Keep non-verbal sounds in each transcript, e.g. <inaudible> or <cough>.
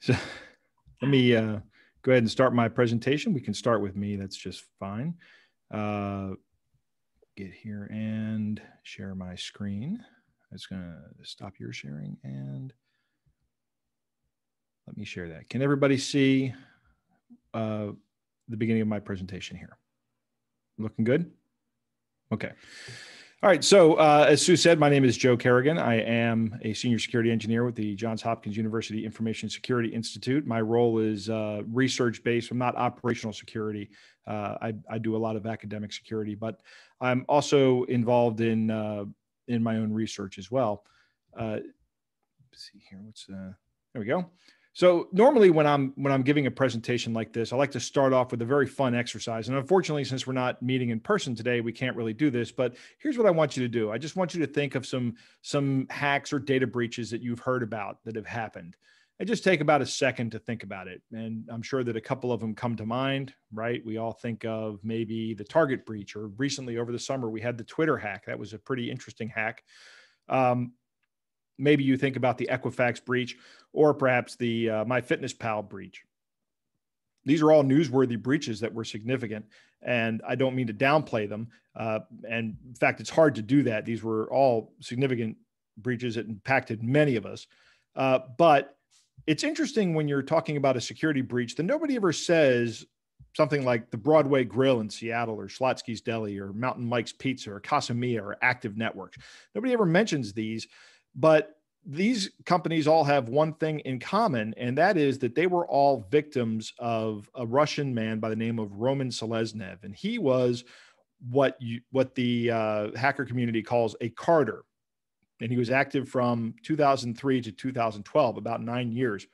So <laughs> let me uh, go ahead and start my presentation. We can start with me. That's just fine. Uh, get here and share my screen. Just going to stop your sharing and let me share that. Can everybody see uh, the beginning of my presentation here? Looking good? Okay. All right. So, uh, as Sue said, my name is Joe Carrigan. I am a senior security engineer with the Johns Hopkins University Information Security Institute. My role is uh, research based. I'm not operational security. Uh, I, I, do a lot of academic security, but I'm also involved in uh, in my own research as well. Uh, see here. What's uh, there we go. So normally when I'm when I'm giving a presentation like this, I like to start off with a very fun exercise. And unfortunately, since we're not meeting in person today, we can't really do this. But here's what I want you to do. I just want you to think of some some hacks or data breaches that you've heard about that have happened. And just take about a second to think about it. And I'm sure that a couple of them come to mind, right? We all think of maybe the Target breach, or recently over the summer, we had the Twitter hack. That was a pretty interesting hack. Um, maybe you think about the Equifax breach or perhaps the uh, MyFitnessPal breach. These are all newsworthy breaches that were significant, and I don't mean to downplay them. Uh, and in fact, it's hard to do that. These were all significant breaches that impacted many of us. Uh, but it's interesting when you're talking about a security breach that nobody ever says something like the Broadway Grill in Seattle or Schlotzsky's Deli or Mountain Mike's Pizza or Casa Mia or Active Networks. Nobody ever mentions these but these companies all have one thing in common, and that is that they were all victims of a Russian man by the name of Roman Seleznev, and he was what you what the uh, hacker community calls a carder, and he was active from 2003 to 2012, about nine years.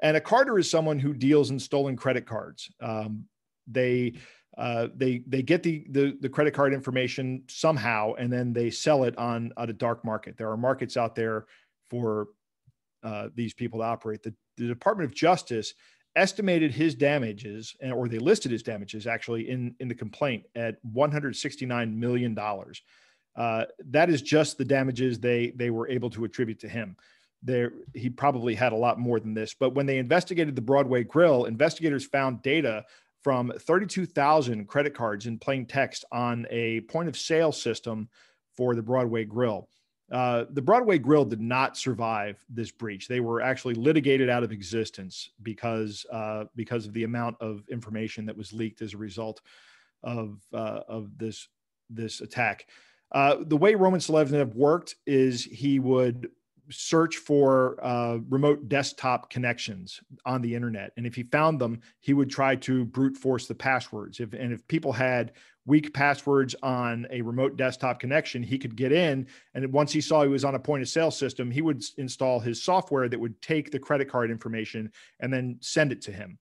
And a carder is someone who deals in stolen credit cards. Um, they uh, they they get the, the, the credit card information somehow and then they sell it on at a dark market. There are markets out there for uh, these people to operate. The, the Department of Justice estimated his damages, or they listed his damages actually in in the complaint at 169 million dollars. Uh, that is just the damages they they were able to attribute to him. There, he probably had a lot more than this. But when they investigated the Broadway Grill, investigators found data from 32,000 credit cards in plain text on a point of sale system for the Broadway Grill. Uh, the Broadway Grill did not survive this breach. They were actually litigated out of existence because uh, because of the amount of information that was leaked as a result of uh, of this this attack. Uh, the way Roman Seleznev worked is he would search for uh, remote desktop connections on the internet. And if he found them, he would try to brute force the passwords. If, and if people had weak passwords on a remote desktop connection, he could get in. And once he saw he was on a point of sale system, he would install his software that would take the credit card information and then send it to him.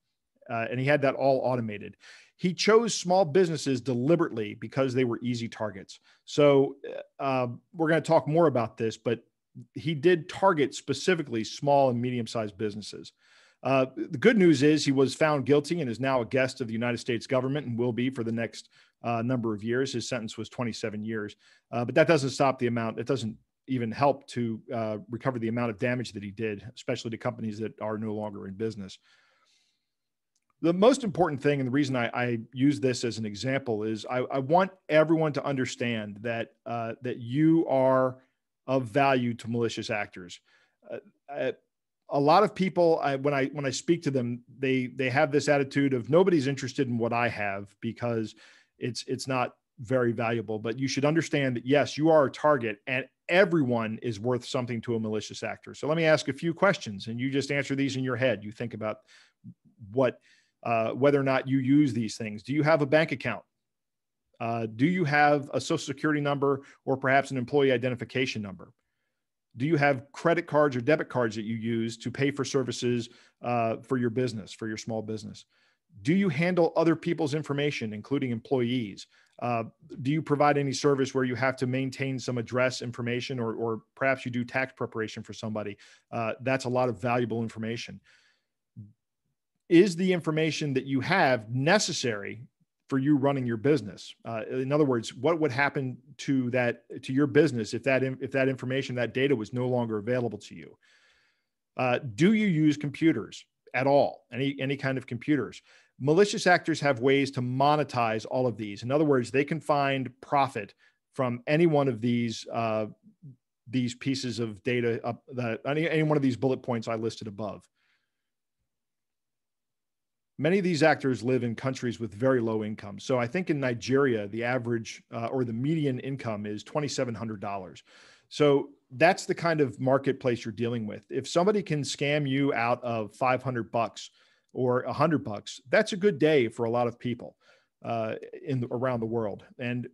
Uh, and he had that all automated. He chose small businesses deliberately because they were easy targets. So uh, we're going to talk more about this, but he did target specifically small and medium sized businesses. Uh, the good news is he was found guilty and is now a guest of the United States government and will be for the next uh, number of years. His sentence was 27 years, uh, but that doesn't stop the amount. It doesn't even help to uh, recover the amount of damage that he did, especially to companies that are no longer in business. The most important thing, and the reason I, I use this as an example, is I, I want everyone to understand that uh, that you are of value to malicious actors. Uh, uh, a lot of people, I, when I when I speak to them, they they have this attitude of nobody's interested in what I have because it's it's not very valuable. But you should understand that yes, you are a target, and everyone is worth something to a malicious actor. So let me ask a few questions, and you just answer these in your head. You think about what uh, whether or not you use these things. Do you have a bank account? Uh, do you have a social security number or perhaps an employee identification number? Do you have credit cards or debit cards that you use to pay for services uh, for your business, for your small business? Do you handle other people's information, including employees? Uh, do you provide any service where you have to maintain some address information or, or perhaps you do tax preparation for somebody? Uh, that's a lot of valuable information. Is the information that you have necessary for you running your business. Uh, in other words, what would happen to that to your business if that if that information that data was no longer available to you? Uh, do you use computers at all? Any any kind of computers? Malicious actors have ways to monetize all of these. In other words, they can find profit from any one of these uh, these pieces of data that any, any one of these bullet points I listed above. Many of these actors live in countries with very low income. So I think in Nigeria, the average uh, or the median income is $2,700. So that's the kind of marketplace you're dealing with. If somebody can scam you out of 500 bucks or 100 bucks, that's a good day for a lot of people uh, in around the world. And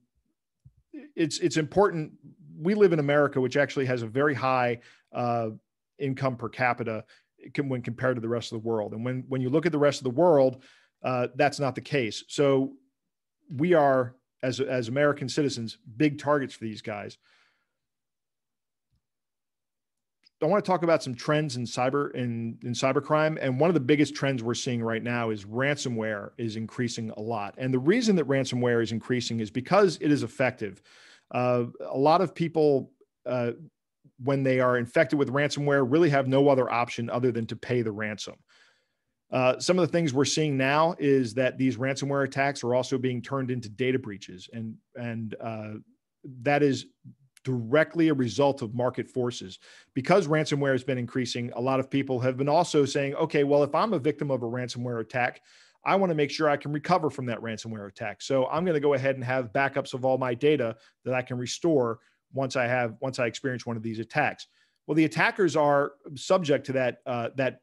it's it's important. We live in America, which actually has a very high uh, income per capita when compared to the rest of the world. And when when you look at the rest of the world, uh, that's not the case. So we are as as American citizens big targets for these guys. I want to talk about some trends in cyber in, in cybercrime. And one of the biggest trends we're seeing right now is ransomware is increasing a lot. And the reason that ransomware is increasing is because it is effective. Uh, a lot of people, uh, when they are infected with ransomware, really have no other option other than to pay the ransom. Uh, some of the things we're seeing now is that these ransomware attacks are also being turned into data breaches, and and uh, that is directly a result of market forces. Because ransomware has been increasing, a lot of people have been also saying, okay, well, if I'm a victim of a ransomware attack, I want to make sure I can recover from that ransomware attack. So I'm going to go ahead and have backups of all my data that I can restore once I have once I experience one of these attacks. Well, the attackers are subject to that uh, that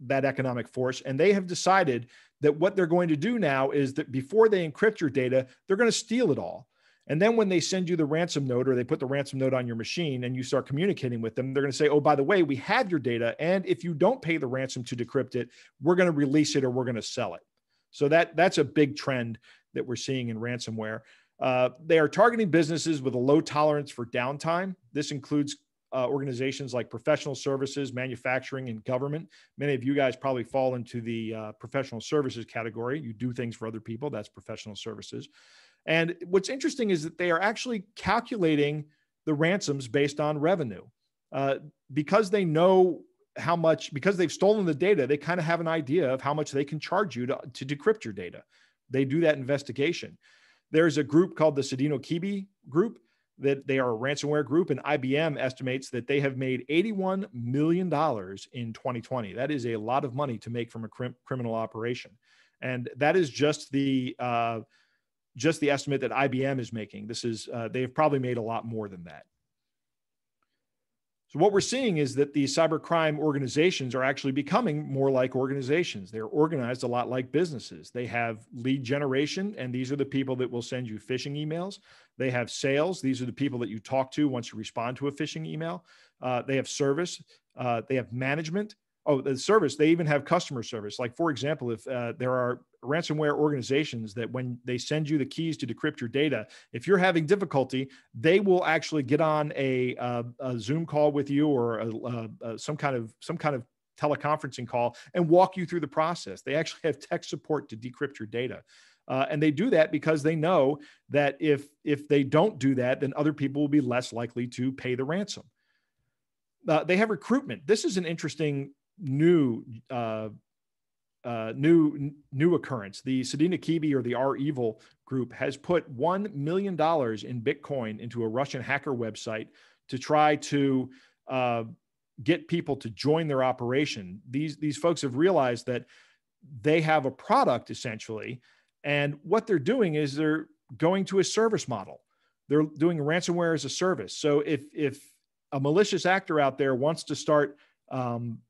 that economic force, and they have decided that what they're going to do now is that before they encrypt your data, they're going to steal it all. And then when they send you the ransom note or they put the ransom note on your machine and you start communicating with them, they're going to say, oh, by the way, we have your data. And if you don't pay the ransom to decrypt it, we're going to release it or we're going to sell it. So that that's a big trend that we're seeing in ransomware. Uh, they are targeting businesses with a low tolerance for downtime. This includes uh, organizations like professional services, manufacturing, and government. Many of you guys probably fall into the uh, professional services category. You do things for other people, that's professional services. And what's interesting is that they are actually calculating the ransoms based on revenue. Uh, because they know how much, because they've stolen the data, they kind of have an idea of how much they can charge you to, to decrypt your data. They do that investigation. There's a group called the Sodinokibi group that they are a ransomware group, and IBM estimates that they have made $81 million in 2020. That is a lot of money to make from a crim- criminal operation. And that is just the uh, just the estimate that IBM is making. This is, uh, they've probably made a lot more than that. So, what we're seeing is that these cybercrime organizations are actually becoming more like organizations. They're organized a lot like businesses. They have lead generation, and these are the people that will send you phishing emails. They have sales. These are the people that you talk to once you respond to a phishing email. Uh, they have service. Uh, they have management oh the service they even have customer service. Like for example if uh, there are ransomware organizations that when they send you the keys to decrypt your data if you're having difficulty they will actually get on a, uh, a zoom call with you or a, uh, uh, some kind of some kind of teleconferencing call and walk you through the process. They actually have tech support to decrypt your data. Uh, and they do that because they know that if if they don't do that then other people will be less likely to pay the ransom. Uh, they have recruitment. This is an interesting new uh, uh, new new occurrence. The Sodinokibi or the REvil group has put one million dollars in Bitcoin into a Russian hacker website to try to uh, get people to join their operation. These these folks have realized that they have a product essentially, and what they're doing is they're going to a service model. They're doing ransomware as a service. So if if a malicious actor out there wants to start um,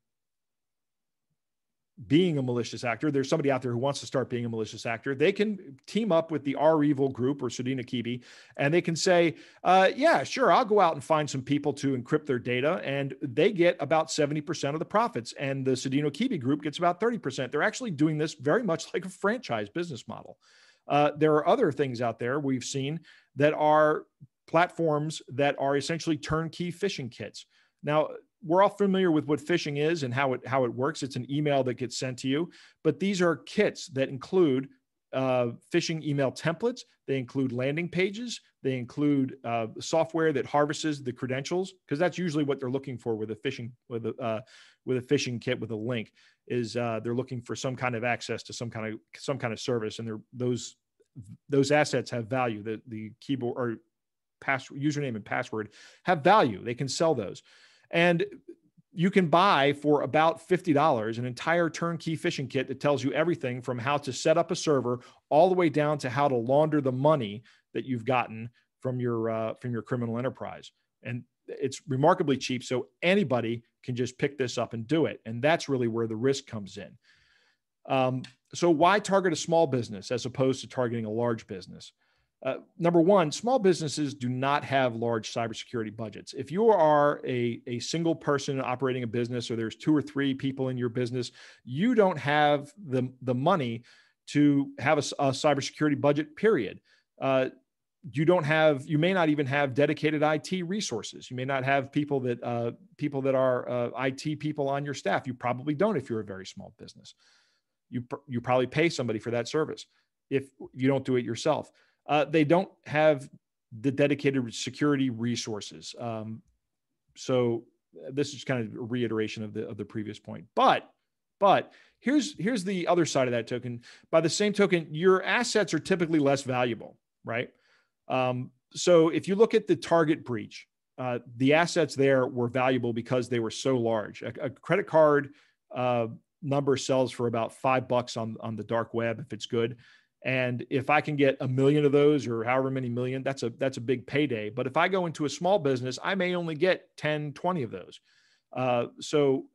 being a malicious actor, there's somebody out there who wants to start being a malicious actor, they can team up with the REvil group or Sodinokibi, and they can say, uh, yeah, sure, I'll go out and find some people to encrypt their data. And they get about 70% of the profits. And the Sodinokibi group gets about 30%. They're actually doing this very much <laughs> like a franchise business model. Uh, there are other things out there we've seen that are platforms that are essentially turnkey phishing kits. Now, we're all familiar with what phishing is and how it how it works. It's an email that gets sent to you, but these are kits that include uh, phishing email templates. They include landing pages. They include uh, software that harvests the credentials because that's usually what they're looking for with a phishing with a uh, with a phishing kit with a link is uh, they're looking for some kind of access to some kind of some kind of service, and those those assets have value. The the keyboard or password username and password have value. They can sell those, and you can buy for about $50 an entire turnkey phishing kit that tells you everything from how to set up a server all the way down to how to launder the money that you've gotten from your uh, from your criminal enterprise. And it's remarkably cheap so anybody can just pick this up and do it. And that's really where the risk comes in. Um, so why target a small business as opposed to targeting a large business uh, number one, small businesses do not have large cybersecurity budgets. If you are a, a single person operating a business or there's two or three people in your business, you don't have the, the money to have a, a cybersecurity budget, period. Uh, you don't have you may not even have dedicated IT resources. You may not have people that uh, people that are uh, IT people on your staff. You probably don't if you're a very small business. You pr- you probably pay somebody for that service if you don't do it yourself uh, they don't have the dedicated security resources. Um, so uh, this is kind of a reiteration of the of the previous point. But but here's here's the other side of that token. By the same token, your assets are typically less valuable, right? Um, so if you look at the target breach, uh, the assets there were valuable because they were so large. A, a credit card uh, number sells for about five bucks on on the dark web if it's good. And if I can get a million of those or however many million, that's a that's a big payday. But if I go into a small business, I may only get 10, 20 of those. Uh, so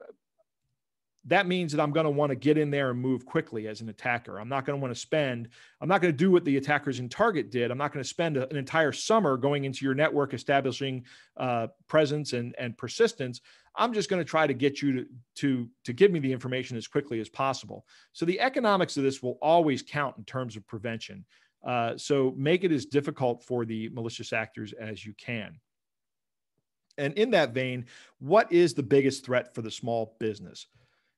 that means that I'm going to want to get in there and move quickly as an attacker. I'm not going to want to spend, I'm not going to do what the attackers in Target did. I'm not going to spend an entire summer going into your network, establishing uh, presence and, and persistence. I'm just going to try to get you to, to, to give me the information as quickly as possible. So the economics of this will always count in terms of prevention. Uh, so make it as difficult for the malicious actors as you can. And in that vein, what is the biggest threat for the small business?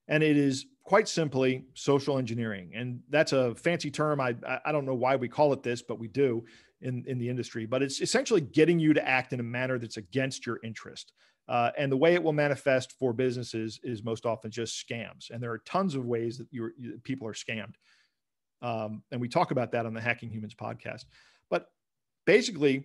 and it is quite simply social engineering and that's a fancy term i i don't know why we call it this but we do in in the industry but it's essentially getting you to act in a manner that's against your interest uh, and the way it will manifest for businesses is most often just scams. And there are tons of ways that you people are scammed. Um, and we talk about that on the hacking humans podcast. But basically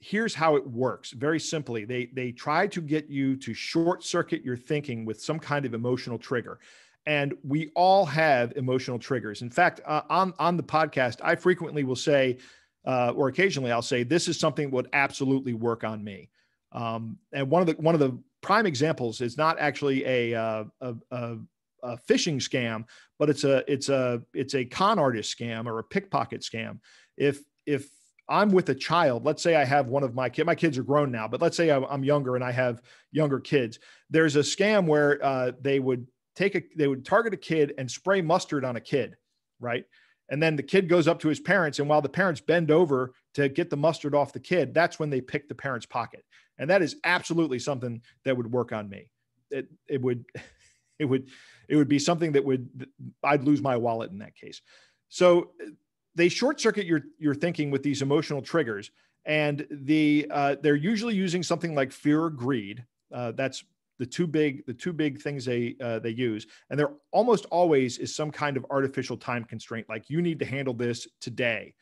here's how it works very simply. They they try to get you to short circuit your thinking with some kind of emotional trigger. And we all have emotional triggers. In fact uh, on on the podcast i frequently will say uh, or occasionally i'll say this is something that would absolutely work on me um, and one of the one of the prime examples is not actually a, uh, a, a a phishing scam, but it's a it's a it's a con artist scam or a pickpocket scam. If if I'm with a child. Let's say I have one of my kids. My kids are grown now, but let's say I'm younger and I have younger kids. There's a scam where uh, they would take a, they would target a kid and spray mustard on a kid, right? And then the kid goes up to his parents, and while the parents bend over to get the mustard off the kid, that's when they pick the parent's pocket. And that is absolutely something that would work on me. It it would <laughs> it would it would be something that would I'd lose my wallet in that case. So they short circuit your your thinking with these emotional triggers, and the uh, they're usually using something like fear or greed. Uh, that's the two big the two big things they uh, they use, and there almost always is some kind of artificial time constraint, like you need to handle this today.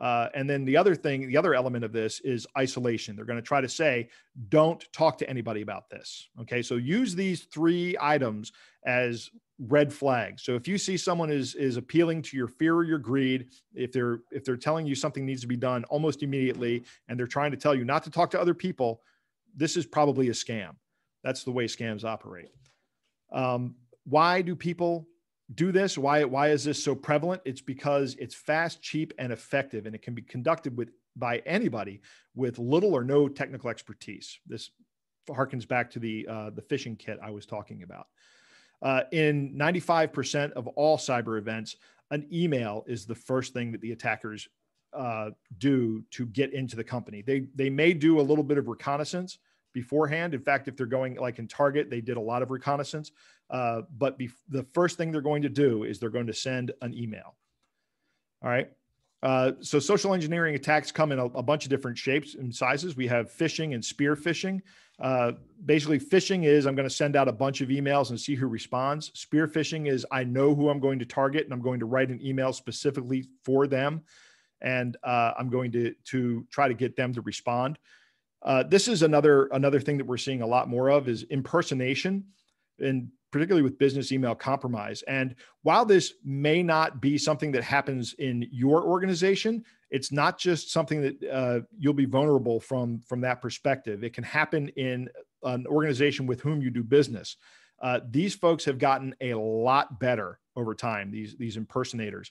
Uh, and then the other thing, the other element of this is isolation. They're going to try to say, don't talk to anybody about this. Okay. So use these three items as red flags. So if you see someone is is appealing to your fear or your greed, if they're if they're telling you something needs to be done almost immediately and they're trying to tell you not to talk to other people, this is probably a scam. That's the way scams operate. Um, why do people do this? Why why is this so prevalent? It's because it's fast, cheap, and effective, and it can be conducted with by anybody with little or no technical expertise. This harkens back to the uh, the phishing kit I was talking about. Uh, in 95% of all cyber events, an email is the first thing that the attackers uh, do to get into the company. They they may do a little bit of reconnaissance beforehand. In fact, if they're going like in Target, they did a lot of reconnaissance. Uh, but the first thing they're going to do is they're going to send an email. All right. Uh, so social engineering attacks come in a, a, bunch of different shapes and sizes. We have phishing and spear phishing. Uh, basically, phishing is I'm going to send out a bunch of emails and see who responds. Spear phishing is I know who I'm going to target and I'm going to write an email specifically for them, and uh, I'm going to to try to get them to respond. Uh, this is another another thing that we're seeing a lot more of is impersonation, and particularly with business email compromise. And while this may not be something that happens in your organization, it's not just something that uh, you'll be vulnerable from from that perspective. It can happen in an organization with whom you do business. Uh, these folks have gotten a lot better over time. These these impersonators.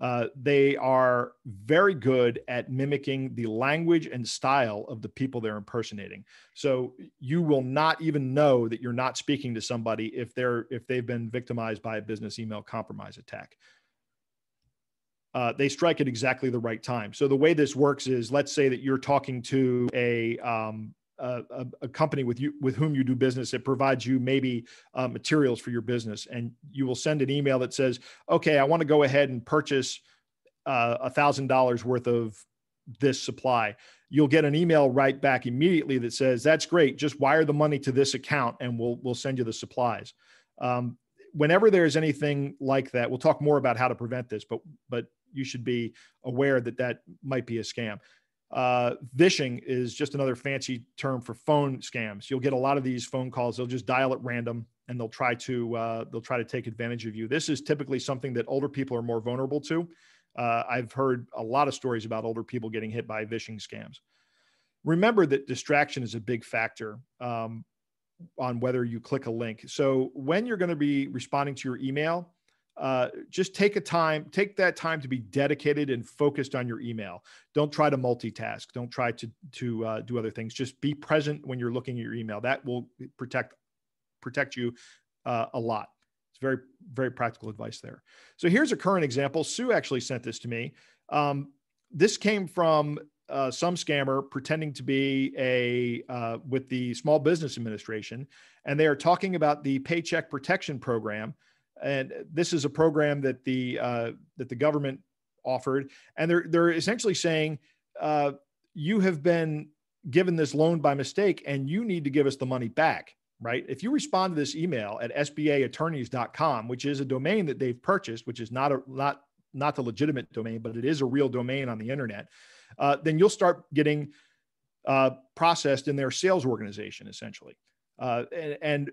Uh, they are very good at mimicking the language and style of the people they're impersonating. So you will not even know that you're not speaking to somebody if they're if they've been victimized by a business email compromise attack. Uh, they strike at exactly the right time. So the way this works is, let's say that you're talking to a um, a, a, company with you with whom you do business it provides you maybe uh, materials for your business. And you will send an email that says okay i want to go ahead and purchase uh, a thousand dollars worth of this supply. You'll get an email right back immediately that says that's great just wire the money to this account and we'll we'll send you the supplies. Um, whenever there's anything like that we'll talk more about how to prevent this but but you should be aware that that might be a scam uh, vishing is just another fancy term for phone scams. You'll get a lot of these phone calls. They'll just dial at random and they'll try to uh, they'll try to take advantage of you. This is typically something that older people are more vulnerable to. Uh, I've heard a lot of stories about older people getting hit by vishing scams. Remember that distraction is a big factor um, on whether you click a link. So when you're going to be responding to your email, uh, just take a time, take that time to be dedicated and focused on your email. Don't try to multitask. Don't try to to uh, do other things. Just be present when you're looking at your email. That will protect protect you uh, a lot. It's very very practical advice there. So here's a current example. Sue actually sent this to me. Um, this came from uh, some scammer pretending to be a uh, with the Small Business Administration, and they are talking about the Paycheck Protection Program and this is a program that the uh, that the government offered, and they're they're essentially saying uh, you have been given this loan by mistake, and you need to give us the money back. Right? If you respond to this email at sbaattorneys.com, which is a domain that they've purchased, which is not a not not the legitimate domain, but it is a real domain on the internet, uh, then you'll start getting uh, processed in their sales organization, essentially. Uh, and, and,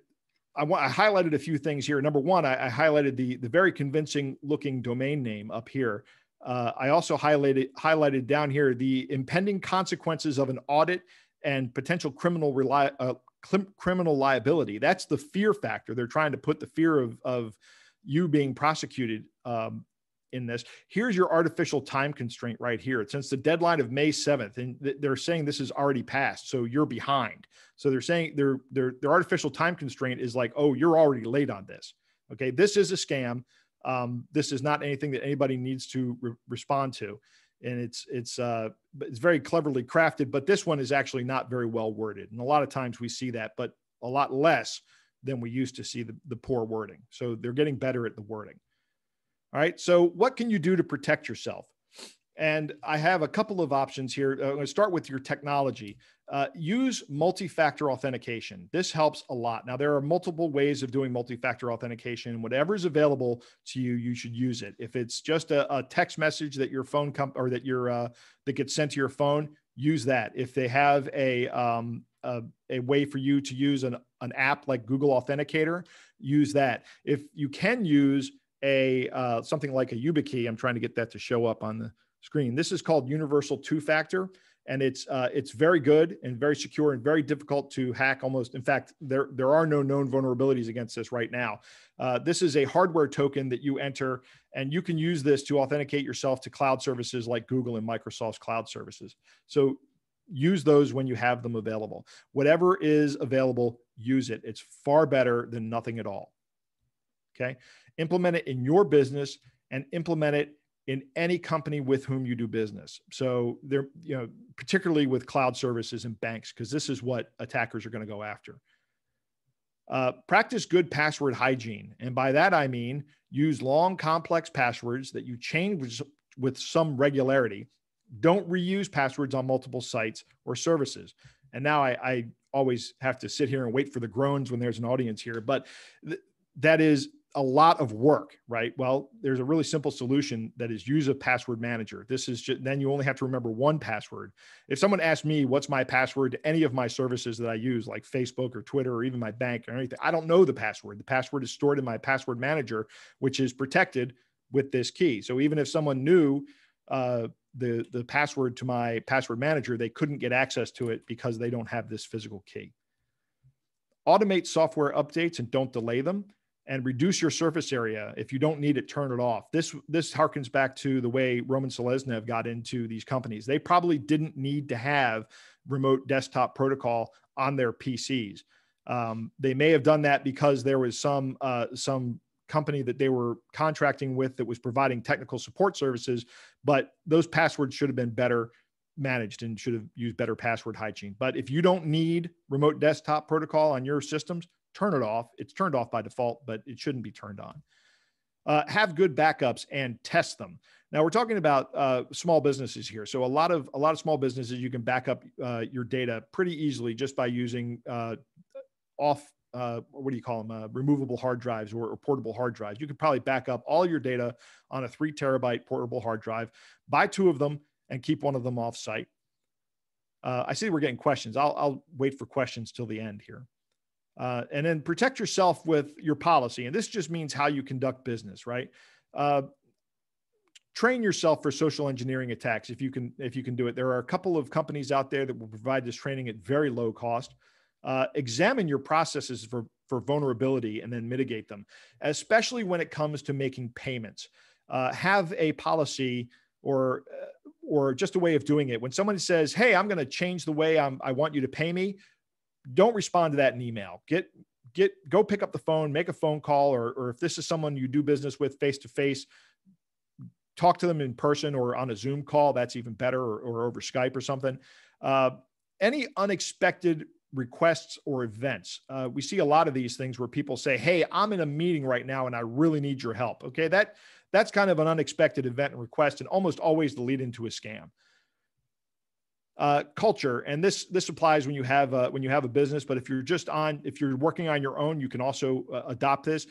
I, I highlighted a few things here. Number one, I, I, highlighted the the very convincing looking domain name up here. Uh, I also highlighted highlighted down here the impending consequences of an audit and potential criminal reli- uh, criminal liability. That's the fear factor. They're trying to put the fear of of you being prosecuted um, in this. Here's your artificial time constraint right here. It's Since the deadline of May 7th, and they're saying this is already passed, so you're behind. So they're saying their their their artificial time constraint is like, oh, you're already late on this. Okay, this is a scam. Um, this is not anything that anybody needs to re- respond to, and it's it's uh, it's very cleverly crafted. But this one is actually not very well worded, and a lot of times we see that, but a lot less than we used to see the, the poor wording. So they're getting better at the wording. All right. So, what can you do to protect yourself? And I have a couple of options here. Uh, I'm going to start with your technology. Uh, use multi factor authentication. This helps a lot. Now, there are multiple ways of doing multi factor authentication. Whatever is available to you, you should use it. If it's just a, a text message that your phone comp- or that your uh, that gets sent to your phone, use that. If they have a um, a, a, way for you to use an, an app like Google Authenticator, use that. If you can use a uh, something like a YubiKey. I'm trying to get that to show up on the screen. This is called Universal Two Factor, and it's uh, it's very good and very secure and very difficult to hack. Almost, in fact, there there are no known vulnerabilities against this right now. Uh, this is a hardware token that you enter, and you can use this to authenticate yourself to cloud services like Google and Microsoft's cloud services. So use those when you have them available. Whatever is available, use it. It's far better than nothing at all. Okay implement it in your business and implement it in any company with whom you do business. So they're, you know, particularly with cloud services and banks, because this is what attackers are going to go after. Uh, practice good password hygiene. And by that, I mean use long, complex passwords that you change, with some regularity. Don't reuse passwords on multiple sites or services. And now I, I always have to sit here and wait for the groans when there's an audience here, but th- that is a lot of work, right? Well, there's a really simple solution that is use a password manager. This is just then you only have to remember one password. If someone asks me what's my password to any of my services that I use, like Facebook or Twitter or even my bank or anything, I don't know the password. The password is stored in my password manager, which is protected with this key. So even if someone knew uh, the the password to my password manager, they couldn't get access to it because they don't have this physical key. Automate software updates and don't delay them and reduce your surface area. If you don't need it, turn it off. This this harkens back to the way Roman Seleznev got into these companies. They probably didn't need to have remote desktop protocol on their PCs. Um, they may have done that because there was some uh, some company that they were contracting with that was providing technical support services, but those passwords should have been better managed and should have used better password hygiene. But if you don't need remote desktop protocol on your systems, turn it off. It's turned off by default, but it shouldn't be turned on. Uh, have good backups and test them. Now we're talking about uh, small businesses here. So a lot of a lot of small businesses you can back up uh, your data pretty easily just by using uh, off uh, what do you call them uh, removable hard drives or, or, portable hard drives. You could probably back up all your data on a three terabyte portable hard drive. Buy two of them and keep one of them off site. I see we're getting questions. I'll, I'll wait for questions till the end here. Uh, and then protect yourself with your policy. And this just means how you conduct business, right? Uh, train yourself for social engineering attacks if you can if you can do it. There are a couple of companies out there that will provide this training at very low cost. Uh, examine your processes for for vulnerability and then mitigate them, especially when it comes to making payments. Uh, have a policy or uh, or just a way of doing it. When someone says, "Hey, I'm going to change the way I'm, I want you to pay me," don't respond to that in email. Get get go pick up the phone, make a phone call, or or if this is someone you do business with face to face, talk to them in person or on a Zoom call. That's even better, or, or over Skype or something. Uh, any unexpected requests or events. Uh, we see a lot of these things where people say, "Hey, I'm in a meeting right now and I really need your help." Okay, that that's kind of an unexpected event and request, and almost always the lead into a scam uh, culture, and this this applies when you have a, when you have a business. But if you're just on, if you're working on your own, you can also uh, adopt this.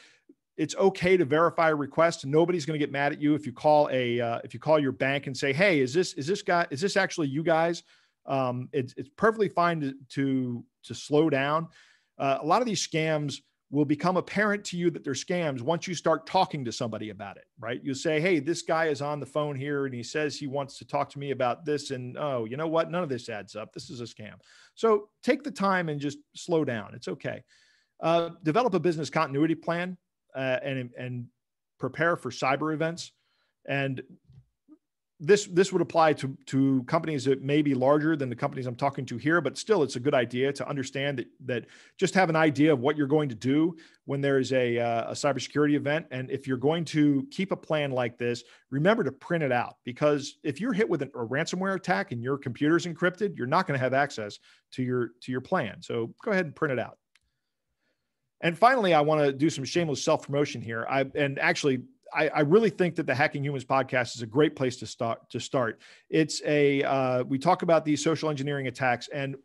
It's okay to verify a request. Nobody's going to get mad at you if you call a uh, if you call your bank and say, "Hey, is this is this guy is this actually you guys?" Um, it's it's perfectly fine to to, to slow down. Uh, a lot of these scams will become apparent to you that they're scams once you start talking to somebody about it, right? You say, Hey, this guy is on the phone here and he says he wants to talk to me about this. And oh, you know what? None of this adds up. This is a scam. So take the time and just slow down. It's okay. Uh, develop a business continuity plan uh, and, and prepare for cyber events. And this this would apply to to companies that may be larger than the companies I'm talking to here, but still, it's a good idea to understand that that just have an idea of what you're going to do when there's a uh, a cybersecurity event, and if you're going to keep a plan like this, remember to print it out because if you're hit with a ransomware attack and your computer's encrypted, you're not going to have access to your to your plan. So go ahead and print it out. And finally, I want to do some shameless self promotion here. I and actually I, I, really think that the Hacking Humans podcast is a great place to start. To start, it's a uh, we talk about these social engineering attacks, and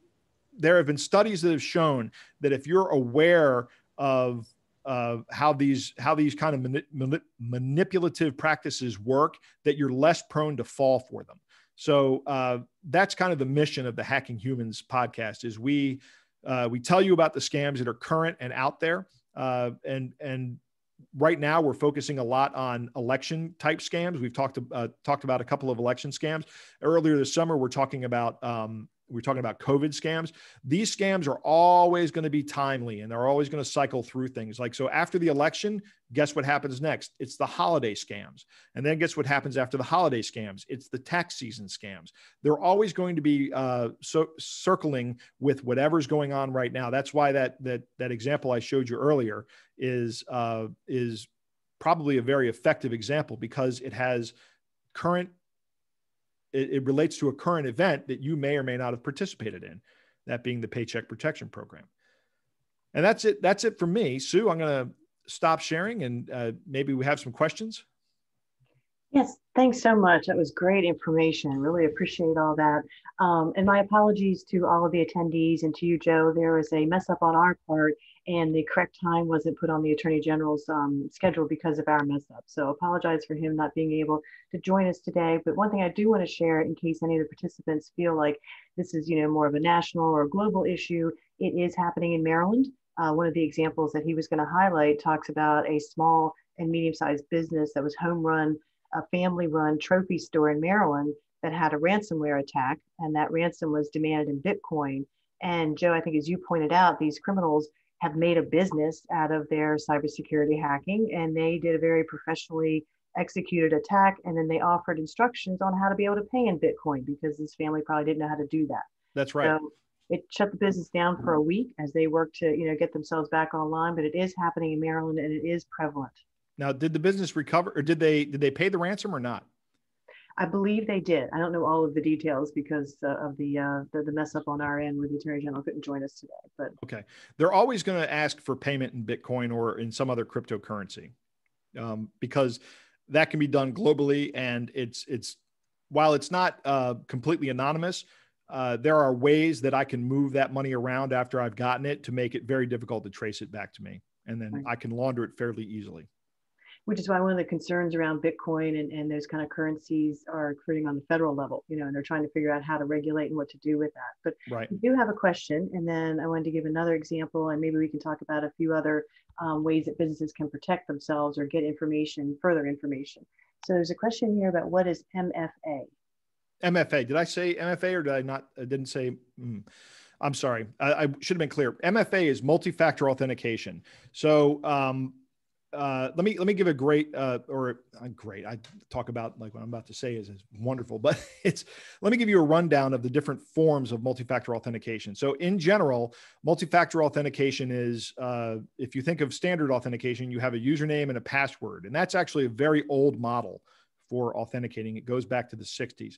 there have been studies that have shown that if you're aware of uh, how these how these kind of mani- mani- manipulative practices work, that you're less prone to fall for them. So uh, that's kind of the mission of the Hacking Humans podcast: is we uh, we tell you about the scams that are current and out there, uh, and and right now we're focusing a lot on election type scams. We've talked uh, talked about a couple of election scams earlier this summer. We're talking about um, we're talking about COVID scams. These scams are always going to be timely and they're always going to cycle through things. Like, so after the election, guess what happens next? It's the holiday scams. And then guess what happens after the holiday scams? It's the tax season scams. They're always going to be uh, so circling with whatever's going on right now. That's why that, that, that example I showed you earlier is, uh, is probably a very effective example because it has current it, it relates to a current event that you may or may not have participated in, that being the Paycheck Protection Program. And that's it. That's it for me. Sue, I'm going to stop sharing and uh, maybe we have some questions. Yes, thanks so much. That was great information. Really appreciate all that. Um, and my apologies to all of the attendees and to you, Joe. There was a mess up on our part, and the correct time wasn't put on the Attorney General's um, schedule because of our mess up. So apologize for him not being able to join us today. But one thing I do want to share, in case any of the participants feel like this is, you know, more of a national or global issue, it is happening in Maryland. Uh, one of the examples that he was going to highlight talks about a small and medium-sized business that was home run a family run trophy store in Maryland that had a ransomware attack, and that ransom was demanded in Bitcoin. And Joe, I think as you pointed out, these criminals have made a business out of their cybersecurity hacking, and they did a very professionally executed attack, and then they offered instructions on how to be able to pay in Bitcoin because this family probably didn't know how to do that. That's right. So it shut the business down for a week as they worked to, you know, get themselves back online. But it is happening in Maryland, and it is prevalent. Now, did the business recover, or did they did they pay the ransom or not? I believe they did. I don't know all of the details because uh, of the, uh, the, the mess up on our end with the attorney general couldn't join us today. But okay, they're always going to ask for payment in Bitcoin or in some other cryptocurrency um, because that can be done globally, and it's it's while it's not uh, completely anonymous. Uh, there are ways that I can move that money around after I've gotten it to make it very difficult to trace it back to me, and then right. I can launder it fairly easily which is why one of the concerns around Bitcoin and, and those kind of currencies are creating on the federal level, you know, and they're trying to figure out how to regulate and what to do with that. But right. we do have a question, and then I wanted to give another example, and maybe we can talk about a few other um, ways that businesses can protect themselves or get information, further information. So there's a question here about what is MFA? MFA. Did I say MFA or did I not? I didn't say. Mm. I'm sorry. I, I, should have been clear. MFA is multi-factor authentication. So um, uh, let me let me give a great uh, or uh, great. I talk about like what I'm about to say is, is wonderful, but <laughs> it's let me give you a rundown of the different forms of multi-factor authentication. So in general, multi-factor authentication is uh, if you think of standard authentication, you have a username and a password, and that's actually a very old model for authenticating. It goes back to the 60s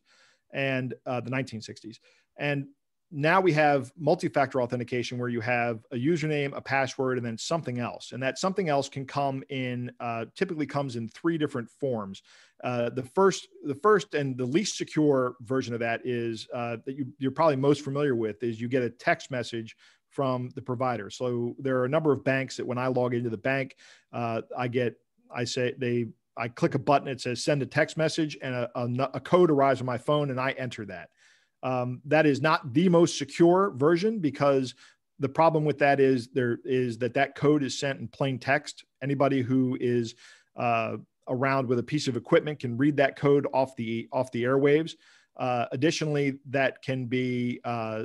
and uh, the 1960s, and now we have multi-factor authentication where you have a username a password and then something else. And that something else can come in uh, typically comes in three different forms. Uh, the first the first and the least secure version of that is uh, that you, you're probably most familiar with is you get a text message from the provider. So there are a number of banks that when i log into the bank uh, i get i say they i click a button it says send a text message and a, a, a code arrives on my phone and i enter that um, that is not the most secure version because the problem with that is there is that that code is sent in plain text. Anybody who is uh, around with a piece of equipment can read that code off the off the airwaves. Uh, additionally, that can be uh,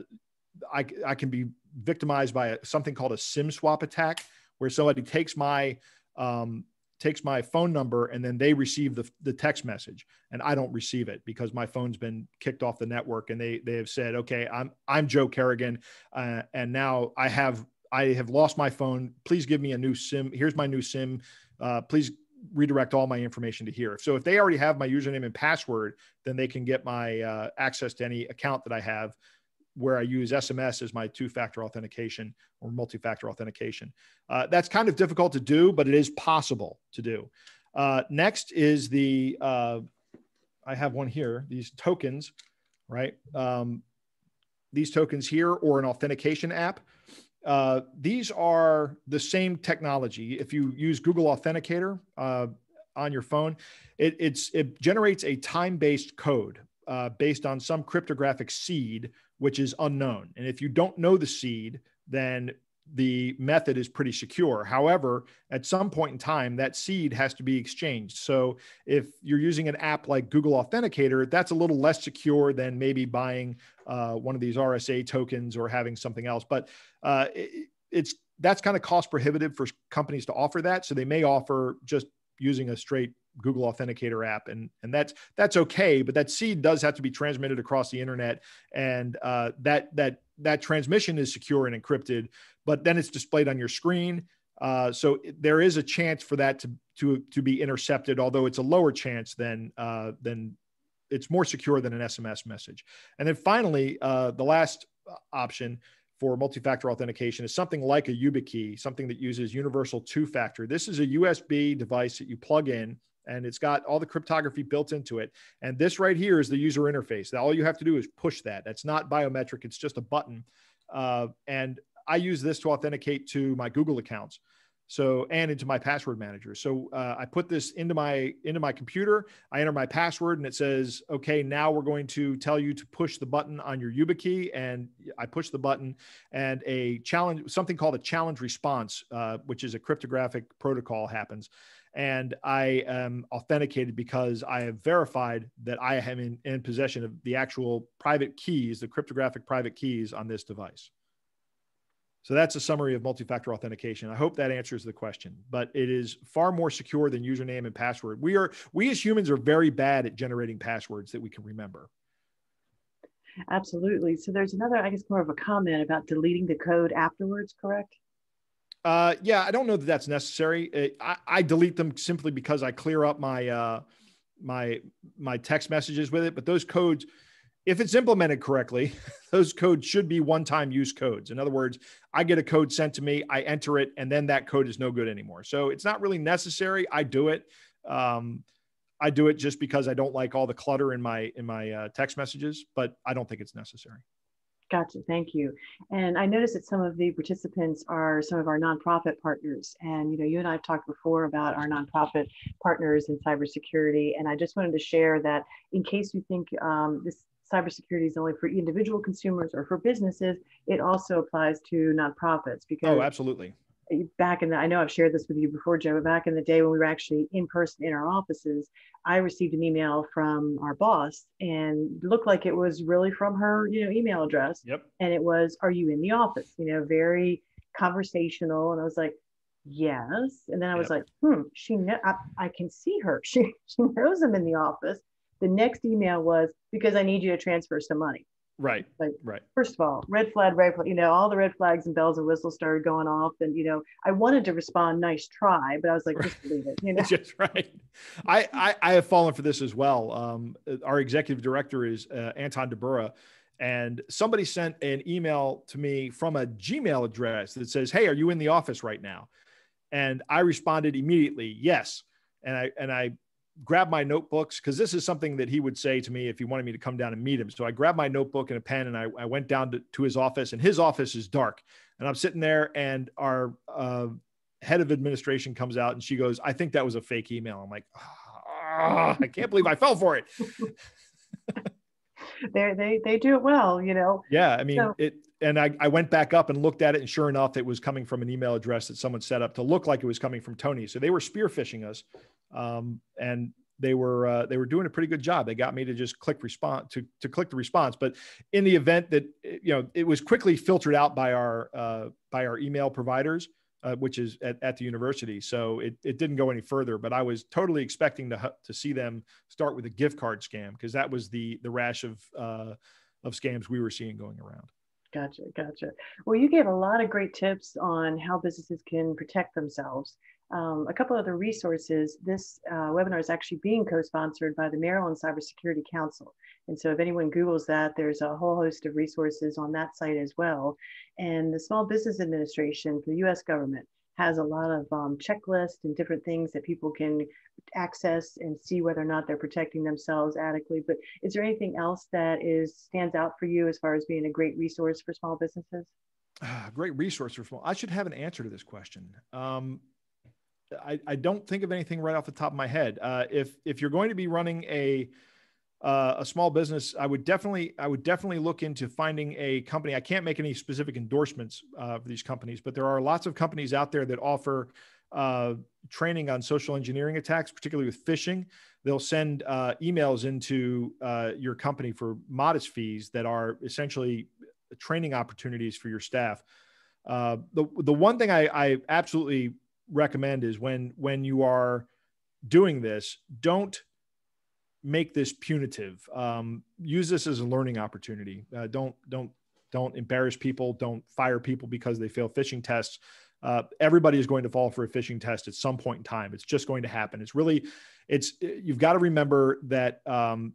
I, I can be victimized by a, something called a SIM swap attack, where somebody takes my um, takes my phone number and then they receive the, the text message and I don't receive it because my phone's been kicked off the network and they they have said okay I'm I'm Joe Carrigan uh, and now I have I have lost my phone. Please give me a new sim. Here's my new sim. Uh, please redirect all my information to here. So if they already have my username and password then they can get my uh, access to any account that I have where I use SMS as my two factor authentication or multi factor authentication. Uh, that's kind of difficult to do, but it is possible to do. Uh, next is the, uh, I have one here, these tokens, right? Um, these tokens here or an authentication app. Uh, these are the same technology. If you use Google Authenticator uh, on your phone, it, it generates a time based code uh, based on some cryptographic seed which is unknown. And if you don't know the seed, then the method is pretty secure. However, at some point in time, that seed has to be exchanged. So if you're using an app like Google Authenticator, that's a little less secure than maybe buying uh, one of these RSA tokens or having something else. But uh, it, it's that's kind of cost prohibitive for companies to offer that. So they may offer just using a straight Google Authenticator app, and and that's that's okay. But that seed does have to be transmitted across the internet, and uh, that that that transmission is secure and encrypted. But then it's displayed on your screen. Uh, so there is a chance for that to to to be intercepted, although it's a lower chance than uh, than it's more secure than an SMS message. And then finally, uh, the last option for multi-factor authentication is something like a YubiKey, something that uses universal two-factor. This is a USB device that you plug in and it's got all the cryptography built into it. And this right here is the user interface. All you have to do is push that. That's not biometric. It's just a button. Uh, and I use this to authenticate to my Google accounts so and into my password manager. So uh, i put this into my into my computer. I enter my password and it says okay now we're going to tell you to push the button on your YubiKey and i push the button and a challenge something called a challenge response uh, which is a cryptographic protocol happens. And i am authenticated because i have verified that i am in, in possession of the actual private keys the cryptographic private keys on this device so that's a summary of multi-factor authentication. I hope that answers the question, but it is far more secure than username and password. We are we as humans are very bad at generating passwords that we can remember. Absolutely. So there's another, I guess, more of a comment about deleting the code afterwards, correct? Uh, yeah, I don't know that that's necessary. I, I delete them simply because I clear up my uh, my my text messages with it. But those codes, if it's implemented correctly, <laughs> those codes should be one time use codes. In other words, I get a code sent to me, I enter it, and then that code is no good anymore. So it's not really necessary. I do it. Um, I do it just because I don't like all the clutter in my in my uh, text messages, but I don't think it's necessary. Gotcha. Thank you. And I noticed that some of the participants are some of our nonprofit partners. And you know, you and I have talked before about our nonprofit partners in cybersecurity. And I just wanted to share that in case you think um, this cybersecurity is only for individual consumers or for businesses, it also applies to nonprofits because oh, absolutely. Back in the, I know I've shared this with you before, Joe. But Back in the day when we were actually in person in our offices, I received an email from our boss, and looked like it was really from her, you know, email address. Yep. And it was, "Are you in the office?" You know, very conversational. And I was like, "Yes." And then I was yep. like, "Hmm, she, kn- I, I can see her. <laughs> She, she knows I'm in the office." The next email was because I need you to transfer some money. Right. Like, right. First of all, red flag, red flag, you know, all the red flags and bells and whistles started going off. And, you know, I wanted to respond, nice try, but I was like, just believe it, you <laughs> know. Just right. I, I, I, have fallen for this as well. Um, our executive director is uh, Anton Dahbura. And somebody sent an email to me from a Gmail address that says, Hey, are you in the office right now? And I responded immediately, yes. And I, and I grab my notebooks because this is something that he would say to me if he wanted me to come down and meet him. So I grabbed my notebook and a pen and I, I went down to, to, his office and his office is dark. And I'm sitting there and our uh, head of administration comes out and she goes, I think that was a fake email. I'm like, oh, I can't believe I fell for it. <laughs> they they they do it well, you know. Yeah, I mean so, it. And I, I went back up and looked at it, and sure enough, it was coming from an email address that someone set up to look like it was coming from Tony. So they were spear phishing us, um, and they were uh, they were doing a pretty good job. They got me to just click response to to click the response. But in the event that you know it was quickly filtered out by our uh, by our email providers, uh, which is at, at the university. So it, it didn't go any further. But I was totally expecting to to see them start with a gift card scam because that was the the rash of uh, of scams we were seeing going around. Gotcha, gotcha. Well, you gave a lot of great tips on how businesses can protect themselves um, a couple other resources. This uh, webinar is actually being co-sponsored by the Maryland Cybersecurity Council. And so if anyone Googles that, there's a whole host of resources on that site as well. And the Small Business Administration for the US government has a lot of um, checklists and different things that people can access and see whether or not they're protecting themselves adequately. But is there anything else that is stands out for you as far as being a great resource for small businesses? <sighs> Uh, great resource for small. I should have an answer to this question. Um, I, I don't think of anything right off the top of my head. Uh, if if you're going to be running a uh, a small business, I would definitely I would definitely look into finding a company. I can't make any specific endorsements uh, for these companies, but there are lots of companies out there that offer uh, training on social engineering attacks, particularly with phishing. They'll send uh, emails into uh, your company for modest fees that are essentially training opportunities for your staff. Uh, the the one thing I, I absolutely recommend is when when you are doing this, don't make this punitive. Um, use this as a learning opportunity. Uh, don't don't don't embarrass people. Don't fire people because they fail phishing tests. Uh, everybody is going to fall for a phishing test at some point in time. It's just going to happen. It's really, it's you've got to remember that um,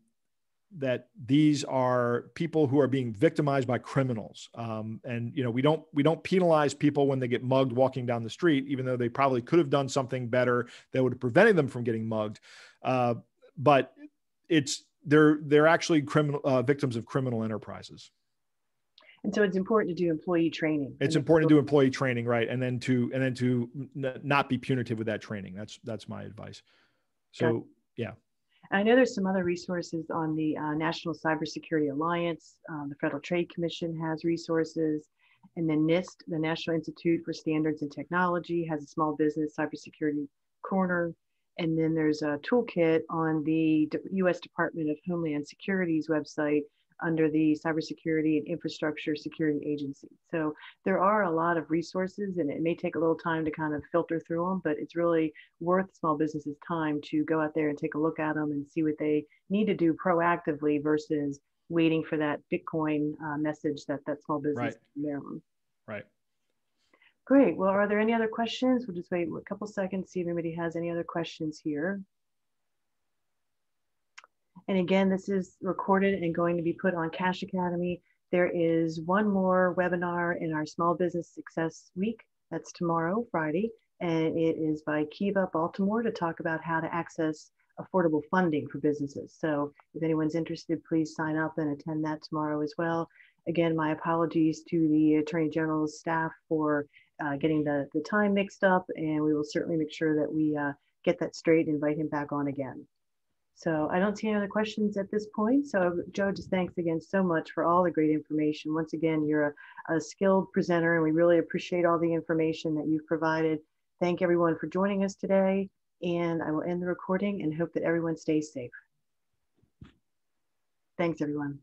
that these are people who are being victimized by criminals. Um, and you know, we don't we don't penalize people when they get mugged walking down the street, even though they probably could have done something better that would have prevented them from getting mugged. Uh, but it's they're they're actually criminal uh, victims of criminal enterprises. And so it's important to do employee training. It's important to do employee training, right? And then to and then to n- not be punitive with that training. That's that's my advice. So yeah. I know there's some other resources on the uh, National Cybersecurity Alliance. Um, the Federal Trade Commission has resources. And then NIST, the National Institute for Standards and Technology, has a small business cybersecurity corner. And then there's a toolkit on the US Department of Homeland Security's website under the Cybersecurity and Infrastructure Security Agency. So there are a lot of resources and it may take a little time to kind of filter through them, but it's really worth small businesses time to go out there and take a look at them and see what they need to do proactively versus waiting for that Bitcoin uh, message that that small business right. Maryland. Right. Great. Well, are there any other questions? We'll just wait a couple seconds, see if anybody has any other questions here. And again, this is recorded and going to be put on Cash Academy. There is one more webinar in our Small Business Success Week. That's tomorrow, Friday. And it is by Kiva Baltimore to talk about how to access affordable funding for businesses. So if anyone's interested, please sign up and attend that tomorrow as well. Again, my apologies to the Attorney General's staff for uh, getting the, the time mixed up, and we will certainly make sure that we uh, get that straight and invite him back on again. So I don't see any other questions at this point. So Joe, just thanks again so much for all the great information. Once again, you're a, a skilled presenter and we really appreciate all the information that you've provided. Thank everyone for joining us today. And I will end the recording and hope that everyone stays safe. Thanks, everyone.